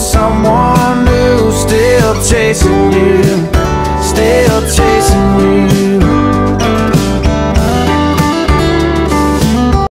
someone new Still chasing you Still chasing you